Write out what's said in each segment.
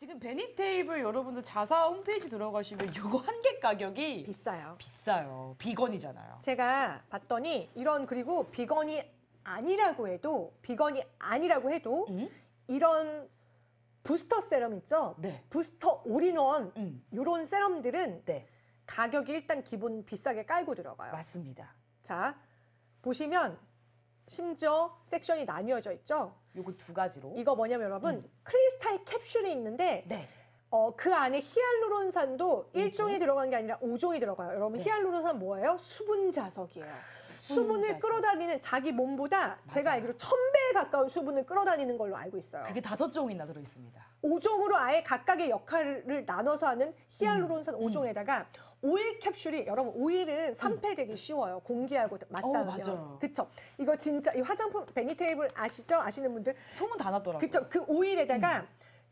지금 베니 테이블 여러분들 자사 홈페이지 들어가시면 이거 한 개 가격이 비싸요. 비싸요. 비건이잖아요. 제가 봤더니 이런 그리고 비건이 아니라고 해도 비건이 아니라고 해도 음? 이런 부스터 세럼 있죠? 네. 부스터 올인원 음. 이런 세럼들은 네. 가격이 일단 기본 비싸게 깔고 들어가요. 맞습니다. 자 보시면 심지어 섹션이 나뉘어져 있죠. 요거 두 가지로. 이거 뭐냐면 여러분 크리스탈 캡슐이 있는데 네. 어, 그 안에 히알루론산도 일종이 들어간 게 아니라 오종이 들어가요. 여러분 네. 히알루론산 뭐예요? 수분 자석이에요. 수분 을 자석. 끌어당기는 자기 몸보다 제가 알기로 천 배에 가까운 수분을 끌어당기는 걸로 알고 있어요. 그게 다섯 종이나 들어 있습니다. 오종으로 아예 각각의 역할을 나눠서 하는 히알루론산 음. 오종에다가 오일 캡슐이 여러분 오일은 산패되기 쉬워요. 공기하고 맞닿으면. 어, 맞아요. 그쵸? 이거 진짜 이 화장품 베니테이블 아시죠? 아시는 분들 소문 다 났더라고요. 그쵸? 그 오일에다가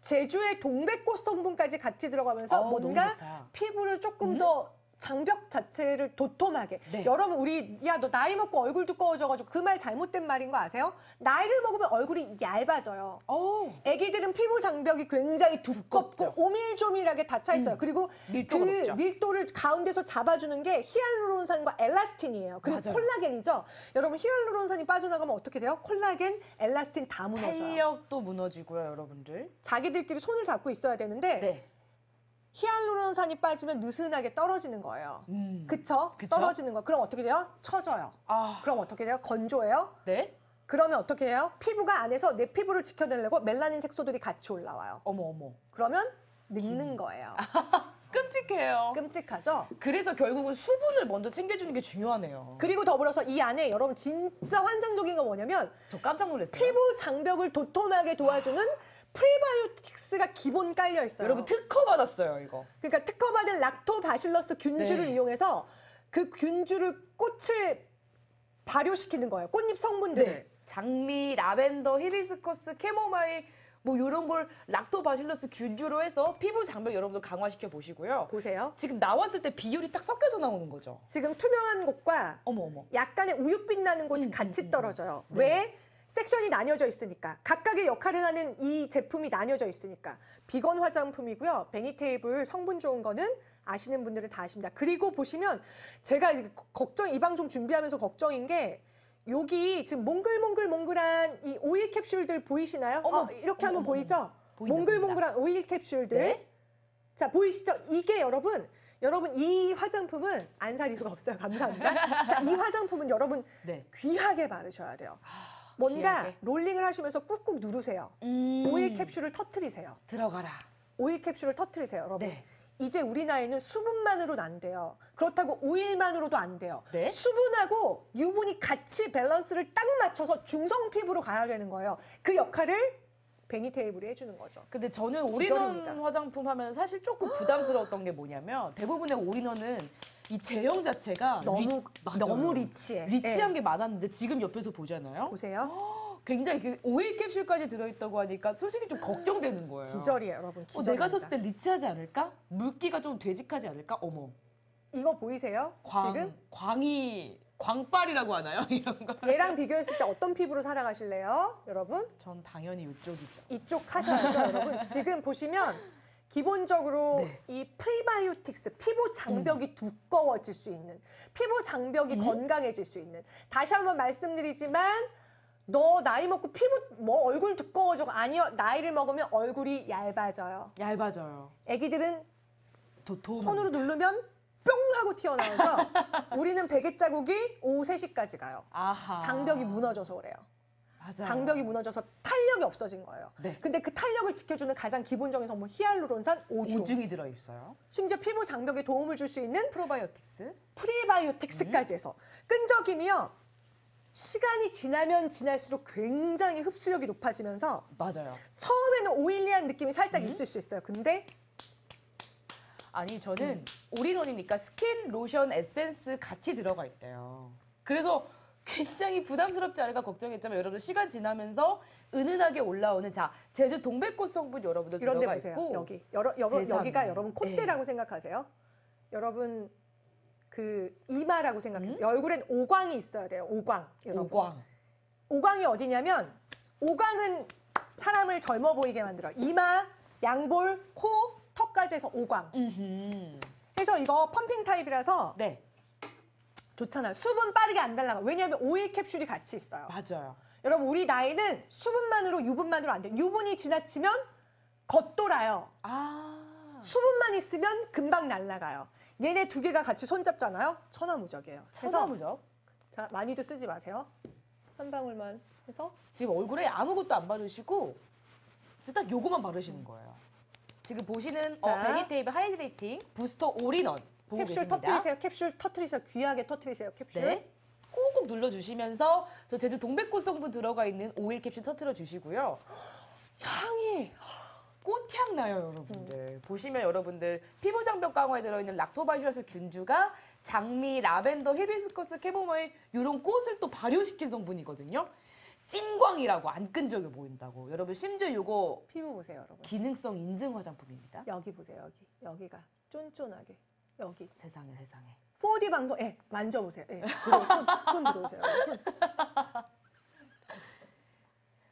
제주의 동백꽃 성분까지 같이 들어가면서 음. 어, 뭔가. 피부를 조금 더 장벽 자체를 도톰하게. 네. 여러분 우리 야 너 나이 먹고 얼굴 두꺼워져가지고 그 말 잘못된 말인 거 아세요? 나이를 먹으면 얼굴이 얇아져요. 어. 아기들은 피부 장벽이 굉장히 두껍고 두껍죠. 오밀조밀하게 닫혀 있어요. 그리고 밀도가 그 높죠. 밀도를 가운데서 잡아주는 게 히알루론산과 엘라스틴이에요. 그리고 맞아요. 콜라겐이죠. 여러분 히알루론산이 빠져나가면 어떻게 돼요? 콜라겐, 엘라스틴 다 무너져요. 탄력도 무너지고요, 여러분들. 자기들끼리 손을 잡고 있어야 되는데 네. 히알루론산이 빠지면 느슨하게 떨어지는 거예요. 음. 그쵸? 그쵸? 떨어지는 거. 그럼 어떻게 돼요? 처져요. 아. 그럼 어떻게 돼요? 건조해요? 네. 그러면 어떻게 해요? 피부가 안에서 내 피부를 지켜내려고 멜라닌 색소들이 같이 올라와요. 어머 어머. 그러면 늙는 거예요. 끔찍해요. 끔찍하죠? 그래서 결국은 수분을 먼저 챙겨주는 게 중요하네요. 그리고 더불어서 이 안에 여러분 진짜 환상적인 건 뭐냐면 저 깜짝 놀랐어요. 피부 장벽을 도톰하게 도와주는 프리바이오틱스가 기본 깔려 있어요. 여러분 특허 받았어요, 이거. 그러니까 특허 받은 락토바실러스 균주를 네. 이용해서 그 균주를 꽃을 발효시키는 거예요. 꽃잎 성분들을. 네. 장미, 라벤더, 히비스커스, 캐모마일 뭐 이런 걸 락토바실러스 균주로 해서 피부 장벽 여러분들 강화시켜 보시고요. 보세요. 지금 나왔을 때 비율이 딱 섞여서 나오는 거죠. 지금 투명한 곳과 어머 어머. 약간의 우윳빛 나는 곳이 음, 같이 음, 음. 떨어져요. 네. 왜? 섹션이 나뉘어져 있으니까 각각의 역할을 하는 이 제품이 나뉘어져 있으니까 비건 화장품이고요. 베니테이블 성분 좋은 거는 아시는 분들은 다 아십니다. 그리고 보시면 제가 걱정 이 방송 준비하면서 걱정인 게 여기 지금 몽글몽글몽글한 이 오일 캡슐들 보이시나요? 어머, 어, 이렇게 어머, 하면 어머, 보이죠? 보인다, 몽글몽글한 오일 캡슐들. 네. 자 보이시죠? 이게 여러분 여러분 이 화장품은 안 살 이유가 없어요. 감사합니다. 자, 이 화장품은 여러분 네. 귀하게 바르셔야 돼요. 뭔가 귀하게? 롤링을 하시면서 꾹꾹 누르세요. 음. 오일 캡슐을 터트리세요. 들어가라. 오일 캡슐을 터트리세요, 여러분. 네. 이제 우리 나이는 수분만으로는 안 돼요. 그렇다고 오일만으로도 안 돼요. 네? 수분하고 유분이 같이 밸런스를 딱 맞춰서 중성 피부로 가야 되는 거예요. 그 역할을 베니 테이블이 해주는 거죠. 근데 저는 기절입니다. 올인원 화장품 하면 사실 조금 부담스러웠던 게 뭐냐면 대부분의 올인원은 이 제형 자체가 너무 리-. 너무 rich해. rich한 예. 게 많았는데 지금 옆에서 보잖아요. 보세요. 굉장히 그 오일 캡슐까지 들어있다고 하니까 솔직히 좀 걱정되는 거예요. 기절이에요, 여러분. 어, 기절. 내가 썼을 때 리치하지 않을까? 물기가 좀 되직하지 않을까? 어머. 이거 보이세요? 광, 지금 광이 광빨이라고 하나요? 이런 거. 얘랑 비교했을 때 어떤 피부로 살아가실래요, 여러분? 전 당연히 이쪽이죠. 이쪽 하셔야죠, 여러분. 지금 보시면 기본적으로 네. 이 프리바이오틱스 피부 장벽이 두꺼워질 수 있는 피부 장벽이 음. 건강해질 수 있는 다시 한번 말씀드리지만 너 나이 먹고 피부 뭐 얼굴 두꺼워져 아니요 나이를 먹으면 얼굴이 얇아져요. 얇아져요. 아기들은 도톰. 손으로 누르면 뿅 하고 튀어나오죠. 우리는 베개 자국이 오후 3시까지 가요. 아하. 장벽이 무너져서 그래요. 맞아요. 장벽이 무너져서 탄력이 없어진 거예요. 네. 근데 그 탄력을 지켜주는 가장 기본적인 성분 히알루론산 오중. 오중이 들어있어요. 심지어 피부 장벽에 도움을 줄 수 있는 프로바이오틱스. 프리바이오틱스까지 해서 끈적임이요. 시간이 지나면 지날수록 굉장히 흡수력이 높아지면서 맞아요. 처음에는 oily한 느낌이 음? 살짝 있을 수 있어요. 근데 아니 저는 음. 올인원이니까 스킨, 로션, 에센스 같이 들어가 있대요. 그래서 굉장히 부담스럽지 않을까 걱정했지만 여러분 시간 지나면서 은은하게 올라오는 자 제주 동백꽃 성분 여러분들 이런 데 들어가 보세요. 있고 여기 여러, 여러, 세상에. 여기가 여러분 콧대라고 네. 생각하세요. 여러분 그 이마라고 생각해요. 음? 얼굴엔 오광이 있어야 돼요. 오광. 여러분. 오광. 오광이 어디냐면 오광은 사람을 젊어 보이게 만들어. 이마, 양볼, 코, 턱까지 해서 오광. 음흠. 해서 이거 펌핑 타입이라서 네, 좋잖아요. 수분 빠르게 안 달라가. 왜냐하면 오일 캡슐이 같이 있어요. 맞아요. 여러분 우리 나이는 수분만으로 유분만으로 안 돼요. 유분이 지나치면 겉돌아요. 아, 수분만 있으면 금방 날아가요. 얘네 두 개가 같이 손잡잖아요. 천하무적이에요. 천하무적. 자 많이도 쓰지 마세요. 한 방울만 해서 지금 얼굴에 아무것도 안 바르시고 딱 요거만 바르시는 거예요. 지금 보시는 어, 자. 베니테이블 hydrating booster 올인원 캡슐 계십니다. 터트리세요. 캡슐 터트리세요. 귀하게 터트리세요. 캡슐. 네. 꾹꾹 눌러주시면서 저 제주 동백꽃 성분 들어가 있는 오일 캡슐 터트려 주시고요. 향이 꽃향 나요, 여러분들. 보시면 여러분들 피부 장벽 강화에 들어있는 락토바실러스 균주가 장미, 라벤더, 히비스커스, 캐모마일 이런 꽃을 또 발효시킨 성분이거든요. 찐광이라고 안 끈적여 보인다고. 여러분 심지어 이거 피부 보세요, 여러분. 기능성 인증 화장품입니다. 여기 보세요. 여기. 여기가 쫀쫀하게. 여기. 세상에 세상에. 4D 방송, 예, 만져보세요. 예, 들어, 손, 손 들어오세요. 손.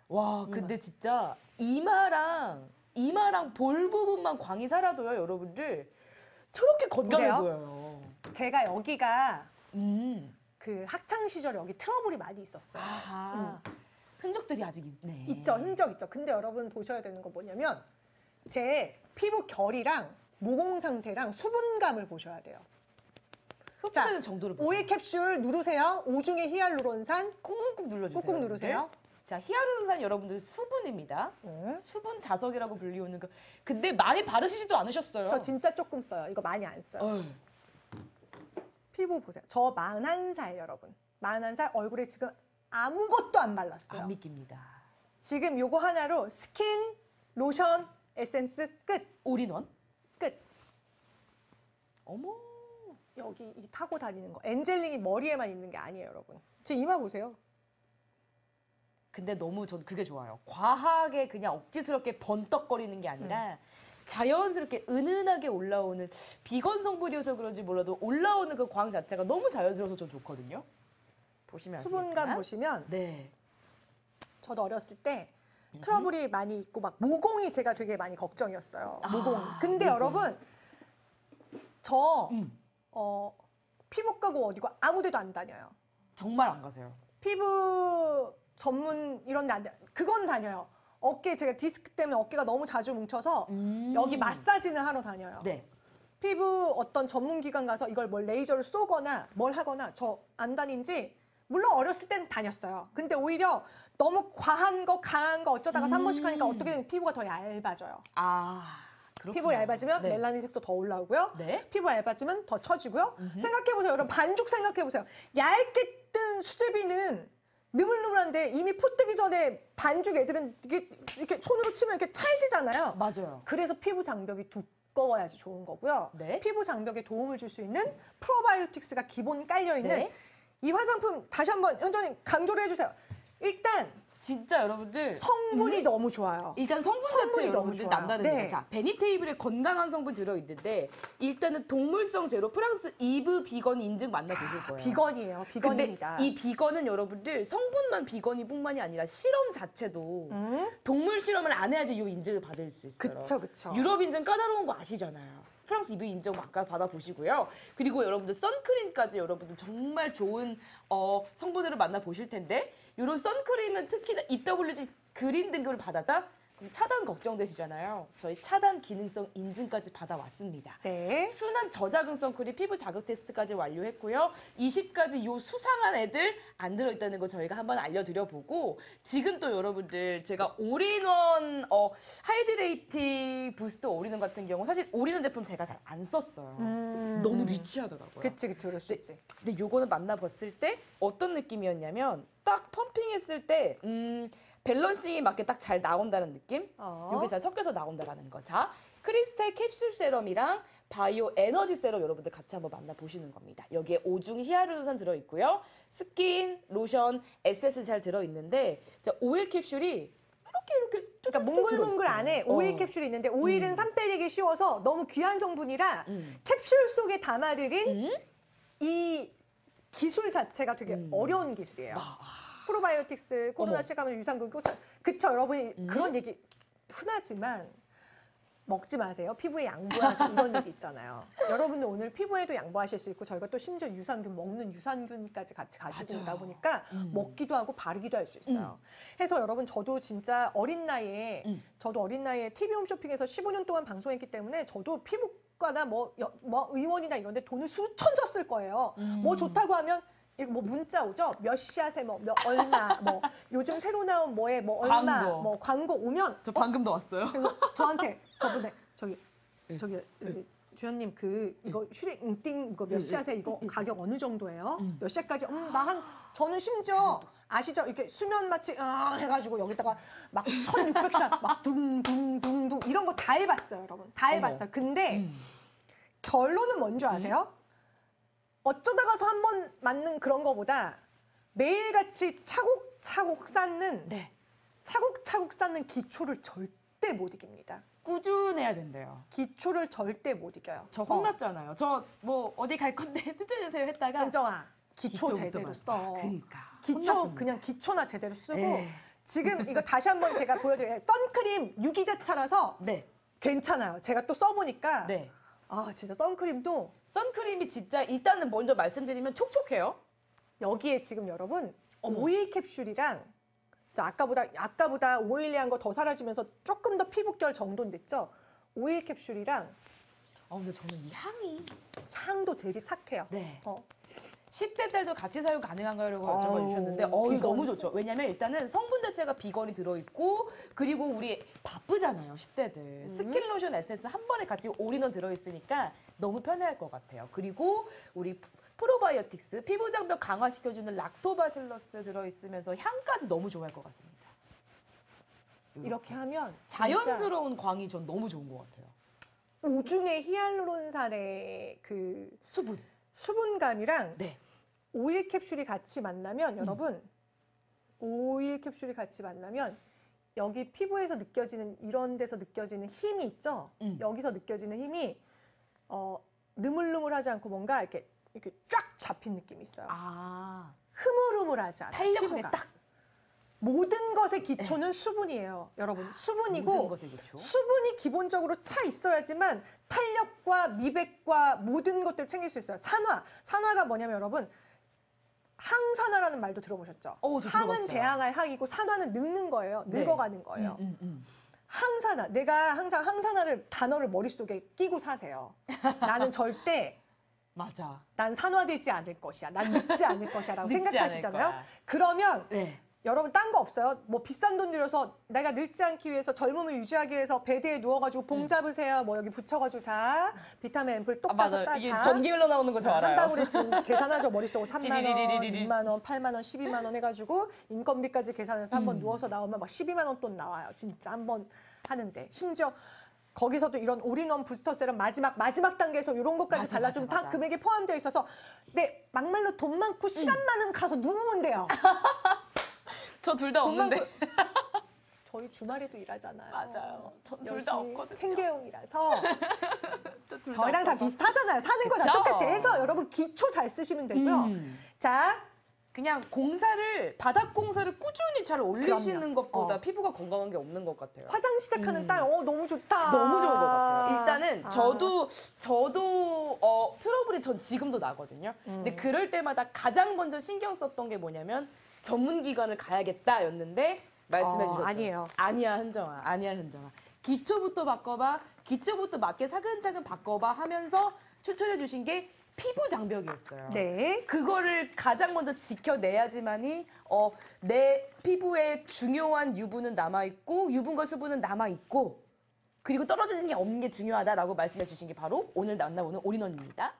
와, 근데 진짜 이마랑 이마랑 볼 부분만 광이 살아도요, 여러분들 저렇게 건강해 보세요. 보여요. 제가 여기가 음. 그 학창 시절에 여기 트러블이 많이 있었어요. 아하. 흔적들이 아직 있네. 있죠, 흔적 있죠. 근데 여러분 보셔야 되는 건 뭐냐면 제 피부 결이랑 모공 상태랑 수분감을 보셔야 돼요. 흡수되는 정도를 보세요. 오일 캡슐 누르세요. 오중에 히알루론산 꾹꾹 눌러주세요. 꾹꾹 누르세요. 여러분들. 자, 히아루론산 여러분들 수분입니다. 음. 수분 자석이라고 불리우는 그. 근데 많이 바르시지도 않으셨어요. 저 진짜 조금 써요. 이거 많이 안 써요. 어휴. 피부 보세요. 저 41살 여러분. 41살 얼굴에 지금 아무것도 안 발랐어요. 안 믿깁니다. 지금 요거 하나로 스킨, 로션, 에센스 끝. 올인원? 끝. 어머. 여기 이 타고 다니는 거. angel ring이 머리에만 있는 게 아니에요, 여러분. 제 이마 보세요. 근데 너무 전 그게 좋아요. 과하게 그냥 억지스럽게 번떡거리는 게 아니라 음. 자연스럽게 은은하게 올라오는 비건 성분이어서 그런지 몰라도 올라오는 그 광 자체가 너무 자연스러워서 전 좋거든요. 보시면 수분감. 보시면 네. 저도 어렸을 때 트러블이 많이 있고 막 모공이 제가 되게 많이 걱정이었어요. 아, 모공이. 근데 모공. 여러분 저 음. 어, 피부과 고 어디고 아무데도 안 다녀요. 정말 안 가세요. 피부 전문 이런 데 안 다녀요. 그건 다녀요. 어깨 제가 디스크 때문에 어깨가 너무 자주 뭉쳐서 음. 여기 마사지는 하러 다녀요. 네. 피부 어떤 전문 기관 가서 이걸 뭘 레이저를 쏘거나 뭘 하거나 저 안 다닌 지 물론 어렸을 땐 다녔어요. 근데 오히려 너무 과한 거 강한 거 어쩌다가 음. 한 번씩 하니까 어떻게든 피부가 더 얇아져요. 아. 그렇구나. 피부 얇아지면 네. 멜라닌 색소 더 올라오고요. 네. 피부 얇아지면 더 처지고요. 생각해보세요. 여러분 반죽 생각해보세요. 얇게 뜬 수제비는 느물느물한데 이미 포 뜨기 전에 반죽 애들은 이게 이렇게 손으로 치면 이렇게 찰지잖아요. 맞아요. 그래서 피부 장벽이 두꺼워야지 좋은 거고요. 네. 피부 장벽에 도움을 줄 수 있는 프로바이오틱스가 기본 깔려 있는 네. 이 화장품 다시 한번 현정님 강조를 해주세요. 일단 진짜 여러분들 성분이 너무 좋아요. 일단 성분 자체 여러분들. 남다릅니다. 네. 자, 베니테이블에 건강한 성분 들어있는데 일단은 동물성 제로 프랑스 이브 비건 인증 만나보실 거예요. 비건이에요. 비건입니다. 근데 이 비건은 여러분들 성분만 비건이 뿐만이 아니라 실험 자체도 음? 동물 실험을 안 해야지 이 인증을 받을 수 있어요. 그쵸 그쵸. 유럽 인증 까다로운 거 아시잖아요. 프랑스 이브 인증 아까 받아보시고요. 그리고 여러분들 선크림까지 여러분들 정말 좋은 어, 성분들을 만나보실 텐데 이런 선크림은 특히나 EWG green 등급을 받았다? 차단 걱정되시잖아요. 저희 차단 기능성 인증까지 받아왔습니다. 네. 순한 저자극 선크림 피부 자극 테스트까지 완료했고요. 20가지 요 수상한 애들 안 들어있다는 거 저희가 한번 알려드려보고 지금 또 여러분들 제가 올인원 어, hydrating booster 올인원 같은 경우 사실 올인원 제품 제가 잘 안 썼어요. 음, 너무 음. rich하더라고요. 그치 그치 그럴 수 있지. 근데 요거는 만나봤을 때 어떤 느낌이었냐면 딱 펌핑했을 때 음, balancing이 맞게 딱 잘 나온다는 느낌? 어. 요게 잘 섞여서 나온다라는 거. 자, 크리스탈 캡슐 세럼이랑 바이오 에너지 세럼 여러분들 같이 한번 만나보시는 겁니다. 여기에 오중 히아루론산 들어있고요. 스킨, 로션, 에센스 잘 들어있는데 자, 오일 캡슐이 이렇게 이렇게 그러니까 몽글몽글 안에 오일 캡슐이 있는데 오일은 음. 산 빼내기 쉬워서 너무 귀한 성분이라 음. 캡슐 속에 담아들인 음? 이 기술 자체가 되게 음. 어려운 기술이에요. 아, 프로바이오틱스, 코로나. 시감을 유산균, 그쵸, 그쵸 여러분이 음. 그런 얘기 흔하지만 먹지 마세요. 피부에 양보하세요. 이런 얘기 있잖아요. 여러분들 오늘 피부에도 양보하실 수 있고 저희가 또 심지어 유산균 먹는 유산균까지 같이 가지고 맞아. 있다 보니까 음. 먹기도 하고 바르기도 할 수 있어요. 해서 여러분 저도 진짜 어린 나이에 음. 저도 어린 나이에 TV 홈쇼핑에서 15년 동안 방송했기 때문에 저도 피부 과나 뭐, 여- 뭐 의원이나 이런 데 돈을 수천 썼을 거예요. 음. 뭐 좋다고 하면 이거 뭐 문자 오죠? 몇 샷에 뭐, 몇 얼마 뭐 요즘 새로 나온 뭐에 뭐 얼마 광고. 뭐 광고 오면 저 방금 넣었어요. 그래서 저한테 저번에 저기 네. 저기 여기 주연님 그 이거 슈링 응띵 이거 몇 샷에 이거 가격 어느 정도예요? 음. 몇 샷까지? 음, 나한 저는 심지어 아시죠? 이렇게 수면 마취 아 해가지고 여기다가 막 1,600샷 막 둥둥둥둥 이런 거 다 해봤어요, 여러분. 다. 해봤어요. 근데 음. 결론은 뭔지 아세요? 어쩌다 가서 한 번 맞는 그런 거보다 매일같이 차곡차곡 쌓는 네. 차곡차곡 쌓는 기초를 절대 못 이깁니다. 꾸준해야 된대요. 기초를 절대 못 이겨요. 저 어, 혼났잖아요. 저 뭐 어디 갈 건데 추천해주세요 했다가 현정아 기초 기초부터 제대로 봐. 써. 그니까. 기초 혼났습니다. 그냥 기초나 제대로 쓰고 네. 지금 이거 다시 한번 제가 보여드려요. 선크림 유기자차라서 네. 괜찮아요. 제가 또 써보니까 네. 아 진짜 선크림도 선크림이 진짜 일단은 먼저 말씀드리면 촉촉해요. 여기에 지금 여러분 어머. 오일 캡슐이랑 자, 아까보다 아까보다 oily한 거 더 사라지면서 조금 더 피부결 정돈 됐죠. 오일 캡슐이랑 아 근데 저는 이 향이 향도 되게 착해요. 네. 어. 10대 딸도 같이 사용 가능한가요 라고 아우, 여쭤봐 주셨는데 어이 비건. 너무 좋죠. 왜냐면 일단은 성분 자체가 비건이 들어있고 그리고 우리 바쁘잖아요 10대들 음. 스킨 로션 에센스 한 번에 같이 올인원 들어있으니까 너무 편할 것 같아요. 그리고 우리 프- 프로바이오틱스 피부 장벽 강화시켜주는 락토바실러스 들어있으면서 향까지 너무 좋아할 것 같습니다. 이렇게 하면 자연스러운 광이 전 너무 좋은 것 같아요. 오중에 히알루론산의 그 수분. 수분감이랑 네. 오일 캡슐이 같이 만나면 음. 여러분 오일 캡슐이 같이 만나면 여기 피부에서 느껴지는 이런 데서 느껴지는 힘이 있죠. 음. 여기서 느껴지는 힘이 어 느물느물하지 않고 뭔가 이렇게 이렇게 쫙 잡힌 느낌이 있어요. 아 흐물흐물하지 않아요. 탄력하게. 딱 모든 것의 기초는 수분이에요, 여러분. 수분이고. 수분이 기본적으로 차 있어야지만 탄력과 미백과 모든 것들을 챙길 수 있어요. 산화. 산화가 뭐냐면 여러분 항산화라는 말도 들어보셨죠? 어, 저 항은 들어봤어요. 대항할 항이고 산화는 늙는 거예요. 네. 늙어가는 거예요. 음, 음, 음. 항산화. 내가 항상 항산화를 단어를 머릿속에 끼고 사세요. 나는 절대 맞아. 난 산화되지 않을 것이야. 난 늙지 않을 것이야라고 늙지 생각하시잖아요. 거야. 그러면 네. 여러분 딴 거 없어요? 뭐 비싼 돈 들여서 내가 늙지 않기 위해서 젊음을 유지하기 위해서 bed에 누워가지고 봉 잡으세요. 뭐 여기 붙여가지고 자 비타민 앰플 똑 아, 따서. 따 이게 자. 전기 흘러나오는 거저한 알아요. 방울에 지금 계산하죠 머릿속으로 3만 원, 띠리리리리리. 6만 원, 8만 원, 12만 원 해가지고 인건비까지 계산해서 한번 음. 누워서 나오면 막 12만 원 돈 나와요. 진짜 한번 하는데 심지어 거기서도 이런 올인원 부스터 세럼 마지막 마지막 단계에서 이런 것까지 맞아, 발라주면 맞아, 다 맞아. 금액에 포함되어 있어서 네 막말로 돈 많고 시간 많으면 가서 누우면 돼요. 저 둘다돈 많고 저희 주말에도 일하잖아요. 맞아요. 전둘 열심히 다 없거든요. 생계형이라서 저둘다 저희랑 다 없어서. 비슷하잖아요. 사는 거다 그쵸? 똑같아. 해서 여러분 기초 잘 쓰시면 되고요. 음. 자, 그냥 공사를 바닥 공사를 꾸준히 잘 올리시는 그럼요. 것보다 어. 피부가 건강한 게 없는 것 같아요. 화장 시작하는 음. 딸, 어 너무 좋다. 너무 좋은 것 같아요. 일단은 아. 저도 저도 어, 트러블이 전 지금도 나거든요. 근데 음. 그럴 때마다 가장 먼저 신경 썼던 게 뭐냐면 전문 기관을 가야겠다였는데 말씀해 어, 주셨죠. 아니에요. 아니야 현정아. 아니야 현정아. 기초부터 바꿔봐. 기초부터 맞게 차근차근 바꿔봐 하면서 추천해 주신 게 피부 장벽이었어요. 네. 그거를 가장 먼저 지켜내야지만이 어, 내 피부에 중요한 유분은 남아 있고 유분과 수분은 남아 있고 그리고 떨어지는 게 없는 게 중요하다라고 말씀해 주신 게 바로 오늘 만나보는 올인원입니다.